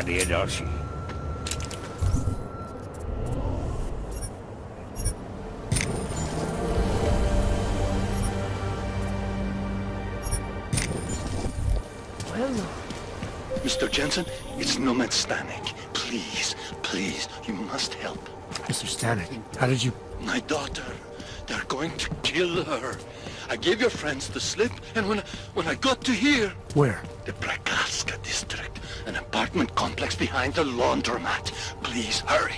Nadia Darcy. Well, Mr. Jensen, it's Nomad Stanek. Please, please, you must help. Mr. Stanek, how did you... My daughter. They're going to kill her. I gave your friends the slip, and when, when I got to here... Where? The Prakaska district. An apartment complex behind the laundromat. Please, hurry.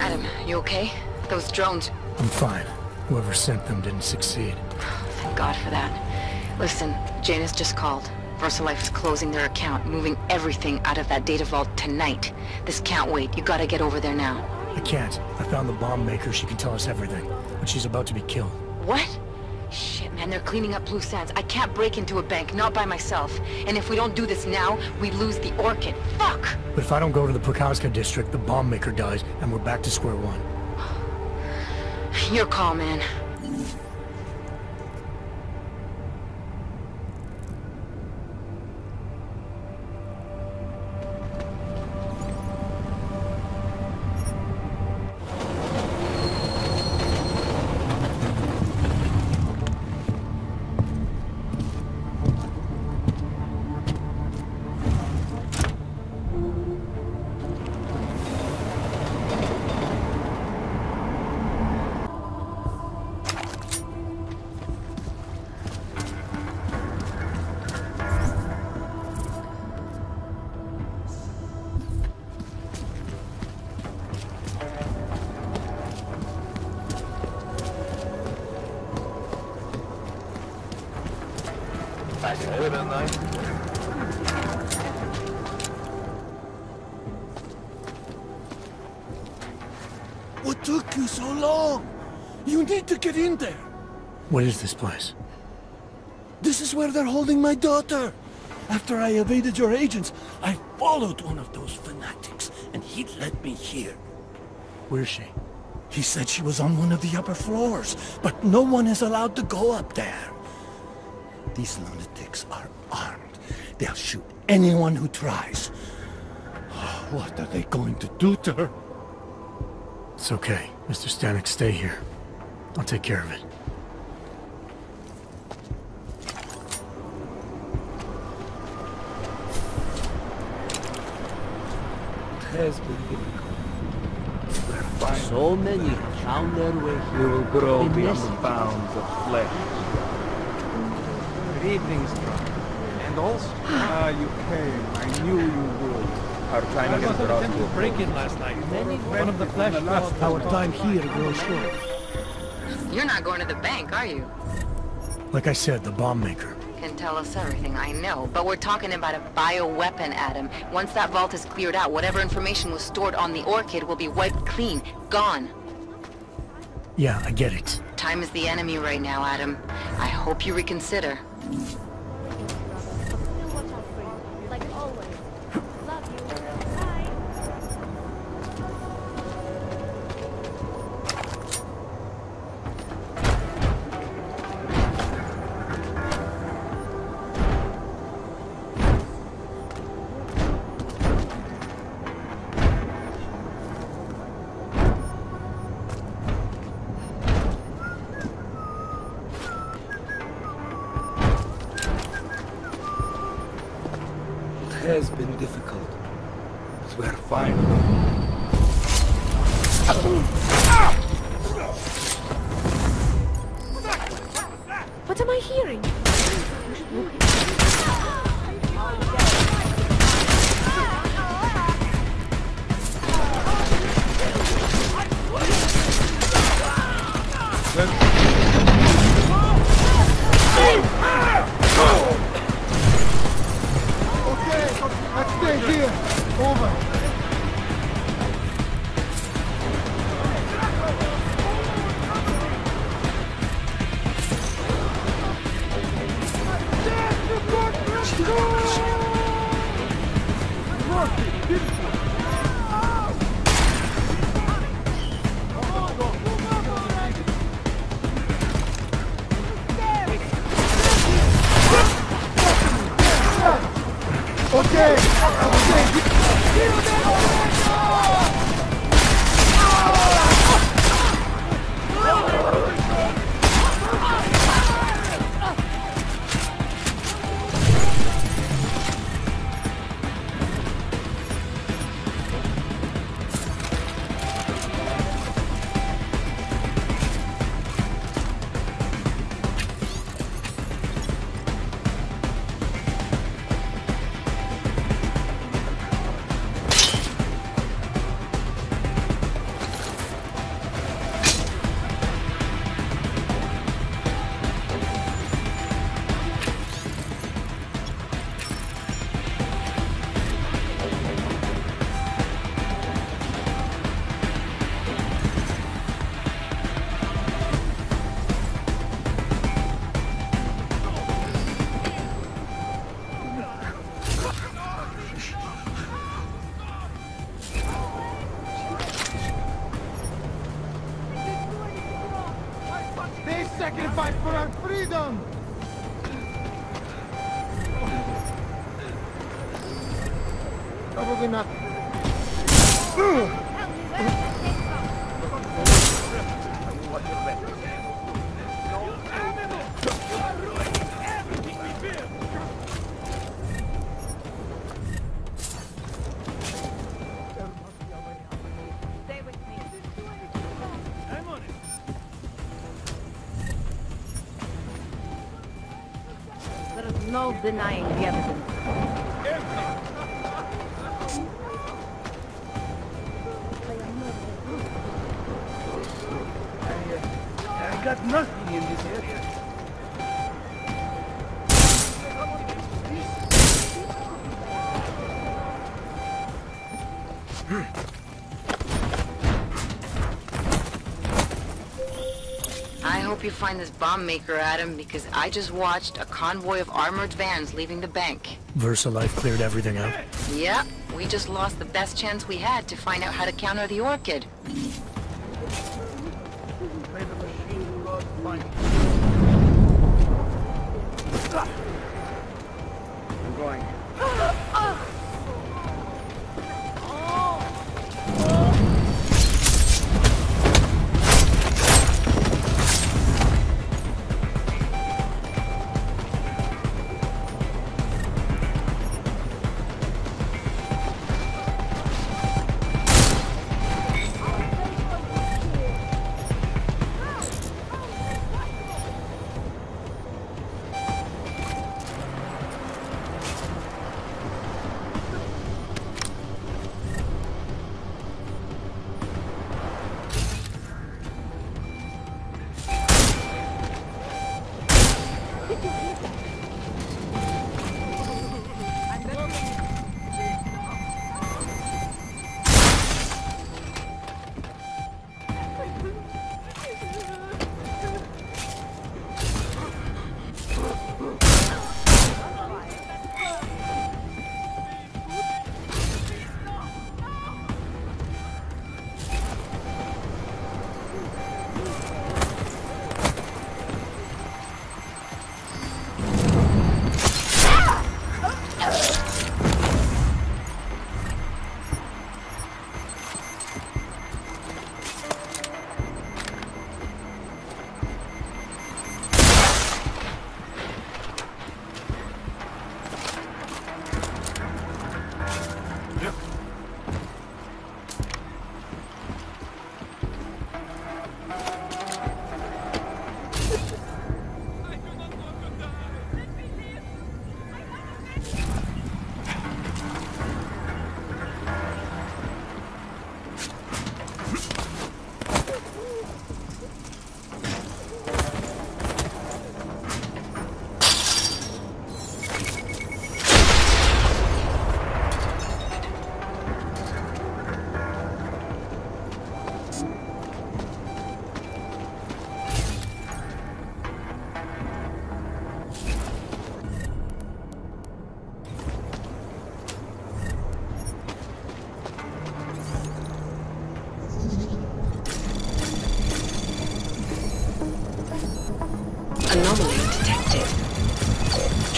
Adam, you okay? Those drones... I'm fine. Whoever sent them didn't succeed. Thank God for that. Listen, Janus just called. VersaLife is closing their account, moving everything out of that data vault tonight. This can't wait. You gotta get over there now. I can't. I found the bomb maker. She can tell us everything. But she's about to be killed. What? Shit, man, they're cleaning up Blue Sands. I can't break into a bank, not by myself. And if we don't do this now, we lose the Orchid. Fuck! But if I don't go to the Prokowska district, the bomb maker dies, and we're back to square one. Your call, man. What is this place? This is where they're holding my daughter. After I evaded your agents, I followed one of those fanatics, and he led me here. Where's she? He said she was on one of the upper floors, but no one is allowed to go up there. These lunatics are armed. They'll shoot anyone who tries. What are they going to do to her? It's okay. Mr. Stanek, stay here. I'll take care of it. Has been difficult. So many found their way We here. will grow Been beyond the bounds of flesh. Good evening, Strong. And also, ah, you came. I knew you would. Our time has brought to break-in last night. One of the flesh Our time here grows short. You're not going to the bank, are you? Like I said, the bomb maker. Can tell us everything, I know. But we're talking about a bioweapon, Adam. Once that vault is cleared out, whatever information was stored on the Orchid will be wiped clean. Gone. Yeah, I get it. Time is the enemy right now, Adam. I hope you reconsider. No denying the evidence. I got nothing in this area. Find this bomb maker, Adam, because I just watched a convoy of armored vans leaving the bank. VersaLife cleared everything out. Yep, we just lost the best chance we had to find out how to counter the Orchid.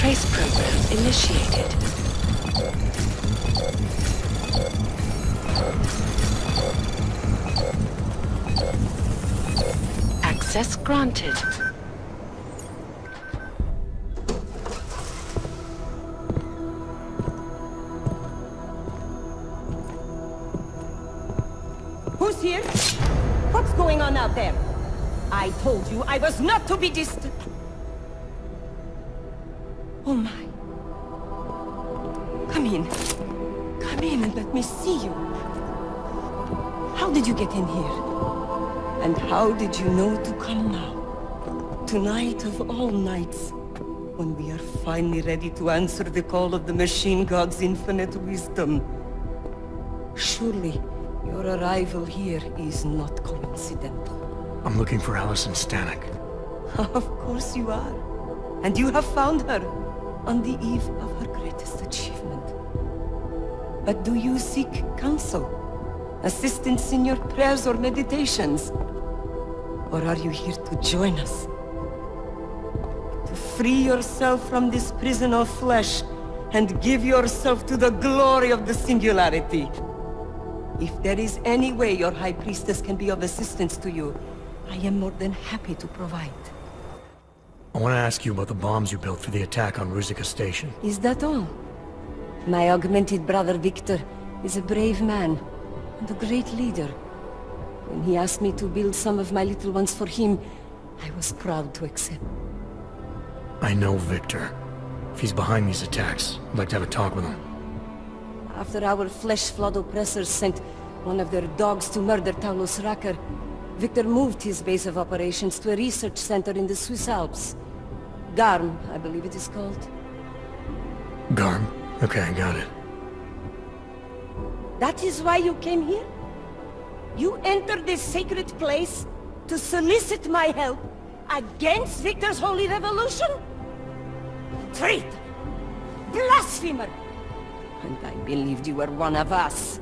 Trace program initiated. Access granted. Who's here? What's going on out there? I told you I was not to be distant. Did you get in here? And how did you know to come now? Tonight of all nights, when we are finally ready to answer the call of the machine god's infinite wisdom. Surely, your arrival here is not coincidental. I'm looking for Alison Stanek. Of course you are. And you have found her on the eve of her greatest achievement. But do you seek counsel? Assistance in your prayers or meditations? Or are you here to join us to free yourself from this prison of flesh and give yourself to the glory of the Singularity. If there is any way your High Priestess can be of assistance to you, I am more than happy to provide. I want to ask you about the bombs you built for the attack on Ruzicka Station. Is that all? My augmented brother Victor is a brave man a great leader. When he asked me to build some of my little ones for him, I was proud to accept. I know Victor. If he's behind these attacks, I'd like to have a talk with him. After our flesh-flood oppressors sent one of their dogs to murder Talos Rucker, Victor moved his base of operations to a research center in the Swiss Alps. Garm, I believe it is called. Garm? Okay, I got it. That is why you came here? You entered this sacred place to solicit my help against Victor's holy revolution? Traitor! Blasphemer! And I believed you were one of us.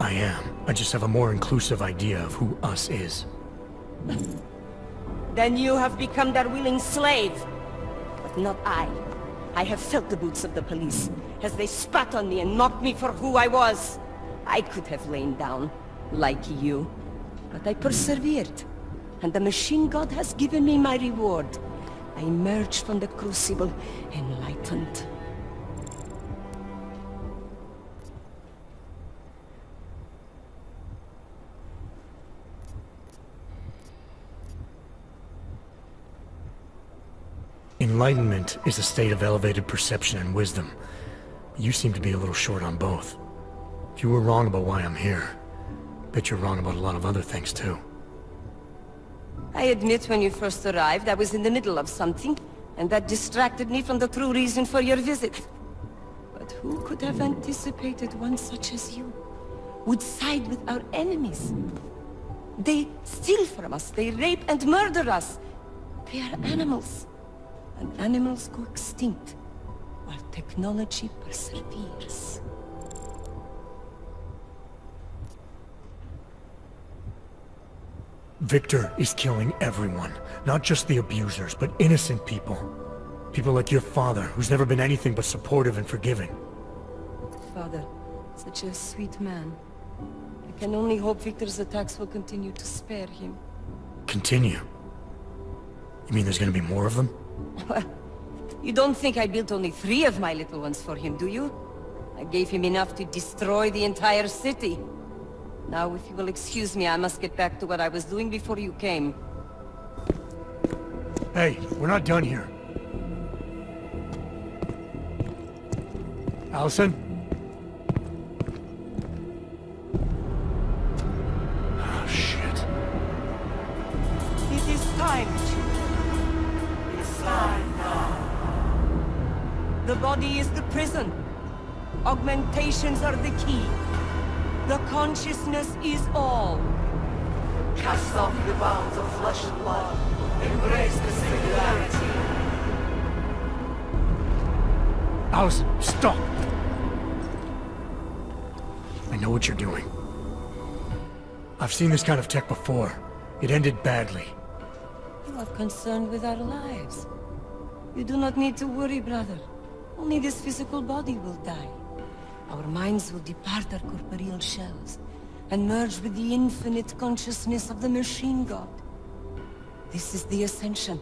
I am. I just have a more inclusive idea of who us is. Then you have become their willing slave. But not I. I have felt the boots of the police, as they spat on me and mocked me for who I was. I could have lain down, like you. But I persevered. And the machine god has given me my reward. I emerged from the crucible, enlightened. Enlightenment is a state of elevated perception and wisdom. You seem to be a little short on both. You were wrong about why I'm here, bet you're wrong about a lot of other things too. I admit when you first arrived, I was in the middle of something, and that distracted me from the true reason for your visit. But who could have anticipated one such as you would side with our enemies? They steal from us, they rape and murder us. They are animals, and animals go extinct, while technology perseveres. Victor is killing everyone. Not just the abusers, but innocent people. People like your father, who's never been anything but supportive and forgiving. Father, such a sweet man. I can only hope Victor's attacks will continue to spare him. Continue? You mean there's gonna be more of them? Well, you don't think I built only three of my little ones for him, do you? I gave him enough to destroy the entire city. Now, if you will excuse me, I must get back to what I was doing before you came. Hey, we're not done here. Allison? The body is the prison. Augmentations are the key. The consciousness is all. Cast off the bounds of flesh and blood. Embrace the singularity. Allison, stop! I know what you're doing. I've seen this kind of tech before. It ended badly. You are concerned with our lives. You do not need to worry, brother. Only this physical body will die. Our minds will depart our corporeal shells and merge with the infinite consciousness of the machine god. This is the ascension.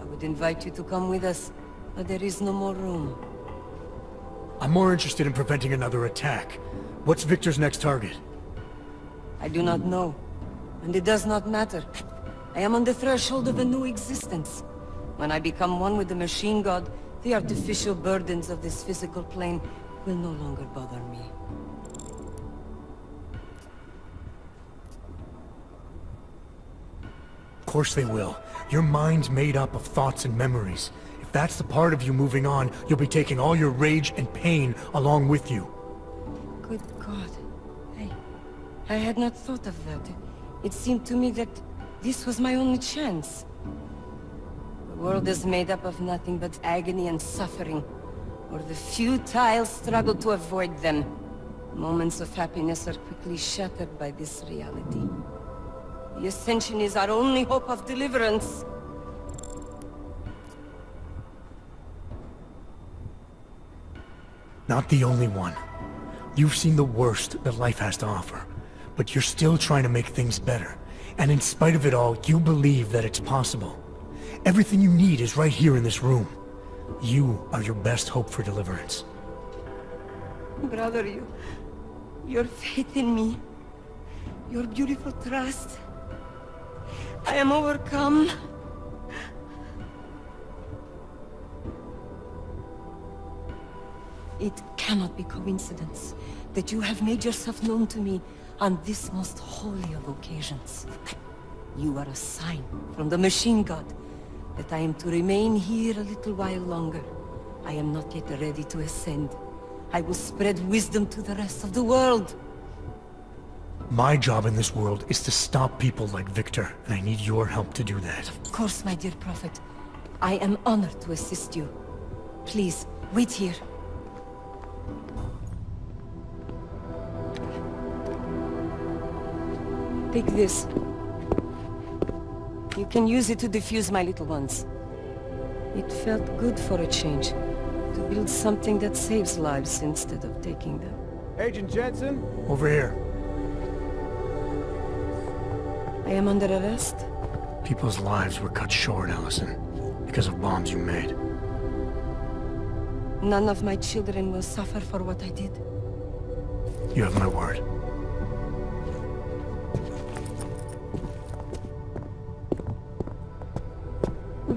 I would invite you to come with us, but there is no more room. I'm more interested in preventing another attack. What's Victor's next target? I do not know, and it does not matter. I am on the threshold of a new existence. When I become one with the machine god, the artificial burdens of this physical plane will no longer bother me. Of course they will. Your mind's made up of thoughts and memories. If that's the part of you moving on, you'll be taking all your rage and pain along with you. Good God. I... I had not thought of that. It seemed to me that this was my only chance world is made up of nothing but agony and suffering, or the futile struggle to avoid them. Moments of happiness are quickly shattered by this reality. The Ascension is our only hope of deliverance. Not the only one. You've seen the worst that life has to offer, but you're still trying to make things better. And in spite of it all, you believe that it's possible. Everything you need is right here in this room. You are your best hope for deliverance. Brother, you... Your faith in me. Your beautiful trust. I am overcome. It cannot be coincidence that you have made yourself known to me on this most holy of occasions. You are a sign from the machine god that I am to remain here a little while longer. I am not yet ready to ascend. I will spread wisdom to the rest of the world. My job in this world is to stop people like Victor, and I need your help to do that. Of course, my dear prophet. I am honored to assist you. Please, wait here. Take this. You can use it to defuse my little ones. It felt good for a change. To build something that saves lives instead of taking them. Agent Jensen? Over here. I am under arrest? People's lives were cut short, Allison. Because of bombs you made. None of my children will suffer for what I did. You have my word.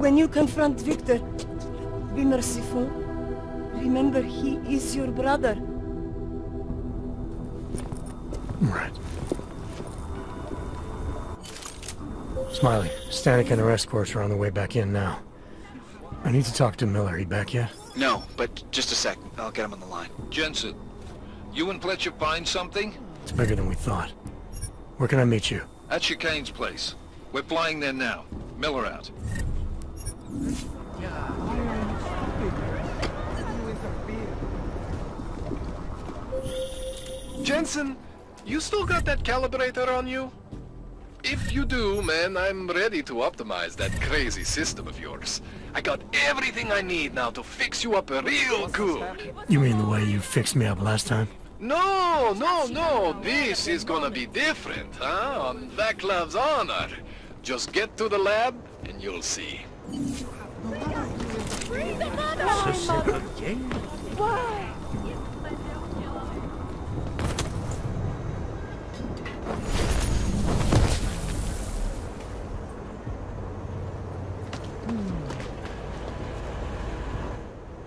When you confront Victor, be merciful. Remember, he is your brother. Right. Smiley, Stanek and their escorts are on the way back in now. I need to talk to Miller. He back yet? No, but just a sec. I'll get him on the line. Jensen, you and Fletcher find something? It's bigger than we thought. Where can I meet you? At Chikane's place. We're flying there now. Miller out. Jensen, you still got that calibrator on you? If you do, man, I'm ready to optimize that crazy system of yours. I got everything I need now to fix you up real good. You mean the way you fixed me up last time? No, no, no. This is gonna be different, huh? On Václav's honor. Just get to the lab, and you'll see.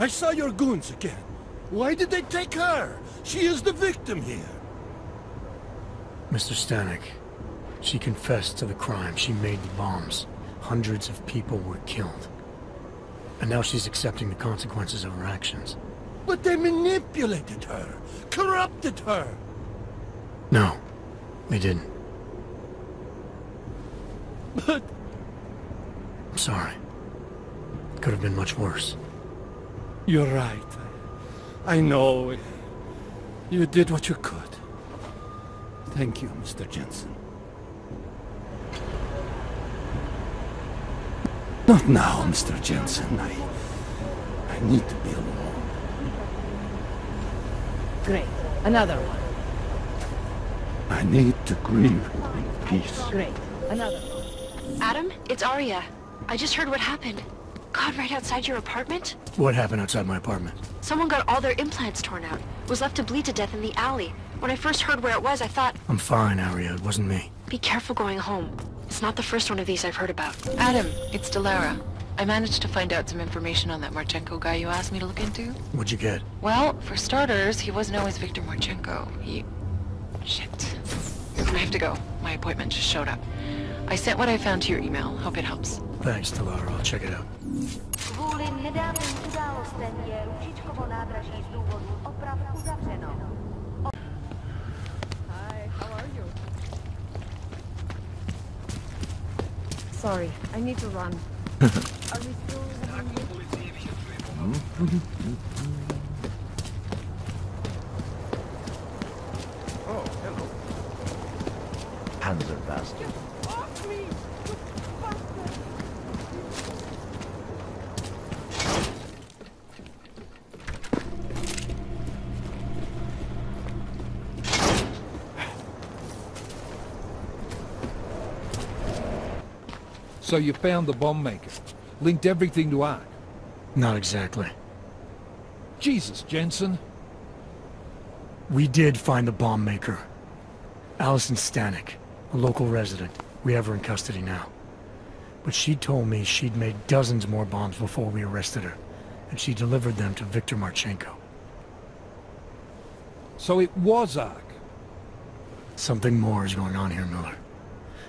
I saw your goons again. Why did they take her? She is the victim here. Mr. Stanek, she confessed to the crime. She made the bombs. Hundreds of people were killed. And now she's accepting the consequences of her actions. But they manipulated her, corrupted her. No, they didn't. But I'm sorry. It could have been much worse. you're right. I know. You did what you could. Thank you, Mr. Jensen. Not now, Mr. Jensen. I... I need to be alone. Great. Another one. I need to grieve in peace. Great. Another one. Adam, it's Arya. I just heard what happened. God, right outside your apartment? What happened outside my apartment? Someone got all their implants torn out. Was left to bleed to death in the alley. When I first heard where it was, I thought, I'm fine, Aria. It wasn't me. be careful going home. It's not the first one of these I've heard about. Adam, it's Delara. I managed to find out some information on that Marchenko guy you asked me to look into. What'd you get? Well, for starters, he wasn't always Victor Marchenko. He... Shit. I have to go. My appointment just showed up. I sent what I found to your email. Hope it helps. Thanks, Delara. I'll check it out. Sorry, I need to run. are we still... Oh, hello. Panzerfaust. So you found the bomb maker. Linked everything to ARC. Not exactly. Jesus, Jensen. We did find the bomb maker. Allison Stanek, a local resident. We have her in custody now. But she told me she'd made dozens more bombs before we arrested her. And she delivered them to Viktor Marchenko. So it was ARC? Something more is going on here, Miller.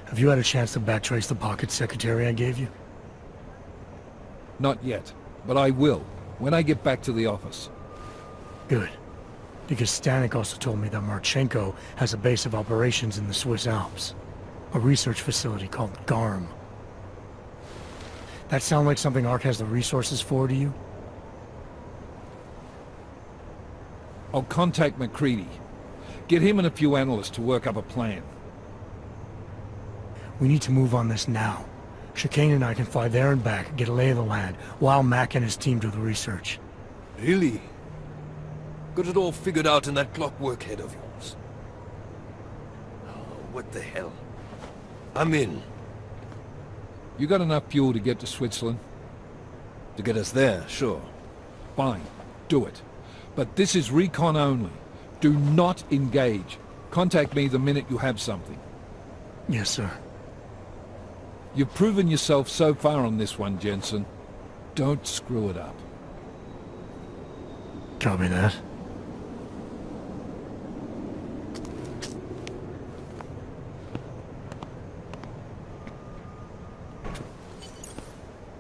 Have you had a chance to backtrace the pocket secretary I gave you? Not yet, but I will, when I get back to the office. Good. Because Stanek also told me that Marchenko has a base of operations in the Swiss Alps. A research facility called GARM. That sound like something ARC has the resources for to you? I'll contact MacReady. Get him and a few analysts to work up a plan. We need to move on this now. Chikane and I can fly there and back, get a lay of the land, while Mac and his team do the research. Really? Got it all figured out in that clockwork head of yours? Oh, what the hell? I'm in. You got enough fuel to get to Switzerland? To get us there, sure. Fine. Do it. But this is recon only. Do not engage. Contact me the minute you have something. Yes, sir. You've proven yourself so far on this one, Jensen. Don't screw it up. Copy that.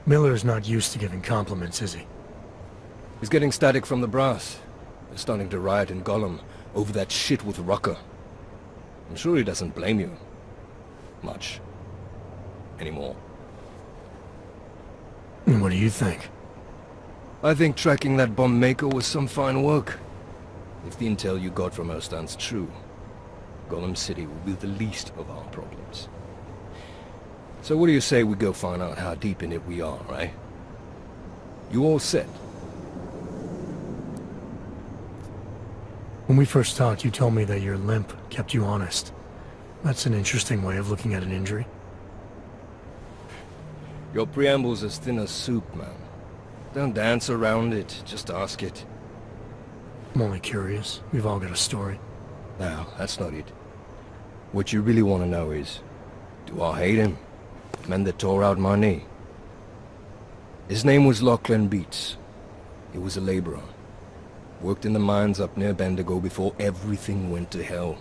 Miller's not used to giving compliments, is he? He's getting static from the brass. They're starting to riot in Golem over that shit with Rucker. I'm sure he doesn't blame you. Much. Anymore. And what do you think? I think tracking that bomb maker was some fine work. If the intel you got from her stands true, Golem City will be the least of our problems. So what do you say we go find out how deep in it we are, right? You all set? When we first talked, you told me that your limp kept you honest. That's an interesting way of looking at an injury. Your preamble's as thin as soup, man. Don't dance around it, just ask it. I'm only curious. We've all got a story. No, that's not it. What you really want to know is, do I hate him? Men that tore out my knee. His name was Lachlan Beats. He was a laborer. Worked in the mines up near Bendigo before everything went to hell.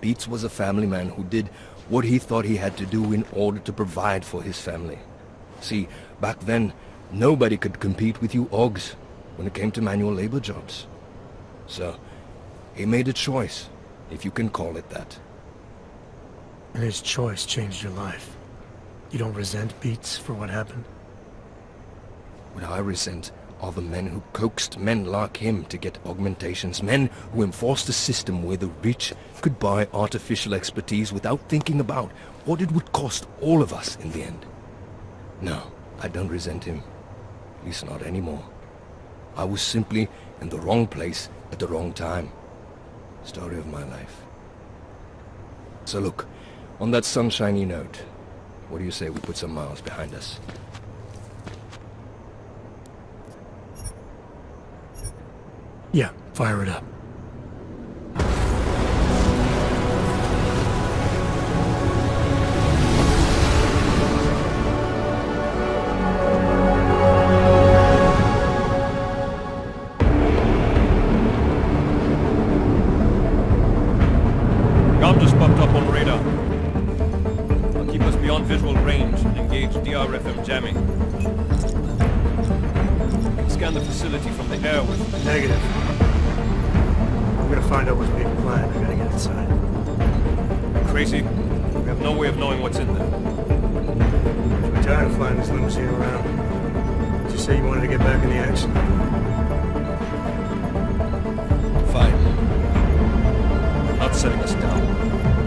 Beats was a family man who did what he thought he had to do in order to provide for his family. See, back then, nobody could compete with you Augs when it came to manual labor jobs. So, he made a choice, if you can call it that. And his choice changed your life. You don't resent Beats for what happened? What I resent are the men who coaxed men like him to get augmentations, men who enforced a system where the rich could buy artificial expertise without thinking about what it would cost all of us in the end. No, I don't resent him. At least not anymore. I was simply in the wrong place at the wrong time. Story of my life. So look, on that sunshiny note, what do you say we put some miles behind us? Yeah, fire it up. Limousine. Did you say you wanted to get back in the action? Fine. Not setting us down.